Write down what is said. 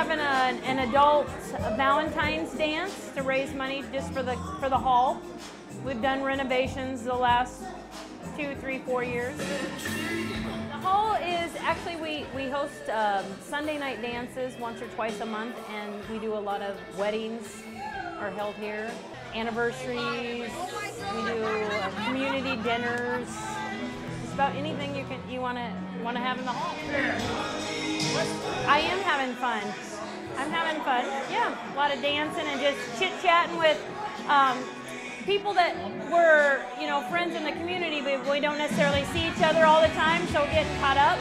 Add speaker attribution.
Speaker 1: having a, an adult Valentine's dance to raise money just for the for the hall. We've done renovations the last two, three, four years. The hall is actually we we host um, Sunday night dances once or twice a month, and we do a lot of weddings are held here, anniversaries. We do uh, community dinners. Just about anything you can you want to want to have in the hall. I am having fun. I'm having fun. Yeah, a lot of dancing and just chit chatting with um, people that were, you know, friends in the community, but we don't necessarily see each other all the time. So getting caught up.